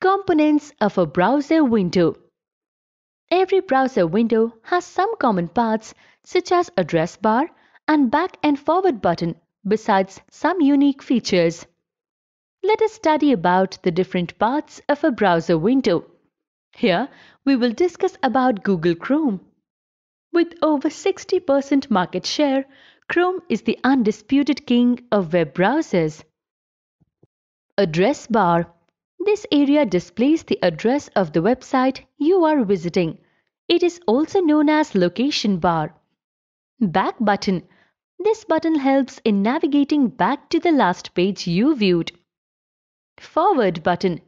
Components of a browser window. Every browser window has some common parts such as address bar and back and forward button besides some unique features. Let us study about the different parts of a browser window. Here we will discuss about Google Chrome. With over 60% market share, Chrome is the undisputed king of web browsers. Address bar this area displays the address of the website you are visiting. It is also known as location bar. Back button. This button helps in navigating back to the last page you viewed. Forward button.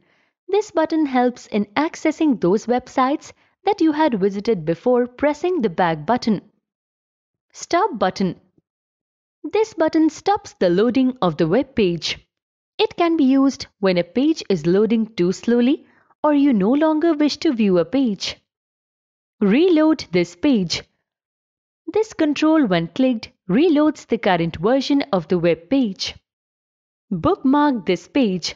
This button helps in accessing those websites that you had visited before pressing the back button. Stop button. This button stops the loading of the web page. It can be used when a page is loading too slowly or you no longer wish to view a page. Reload this page. This control when clicked reloads the current version of the web page. Bookmark this page.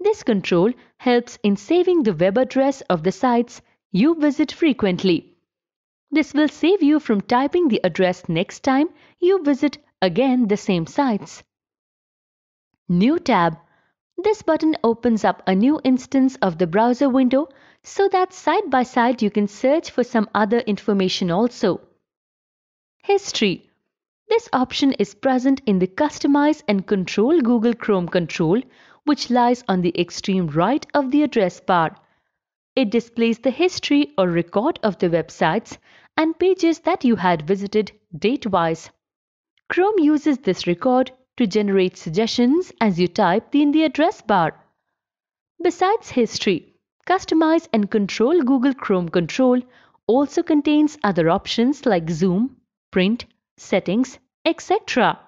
This control helps in saving the web address of the sites you visit frequently. This will save you from typing the address next time you visit again the same sites. New tab. This button opens up a new instance of the browser window so that side by side you can search for some other information also. History. This option is present in the Customize and Control Google Chrome control which lies on the extreme right of the address bar. It displays the history or record of the websites and pages that you had visited date-wise. Chrome uses this record to generate suggestions as you type in the address bar. Besides history, customize and control Google Chrome control also contains other options like zoom, print, settings, etc.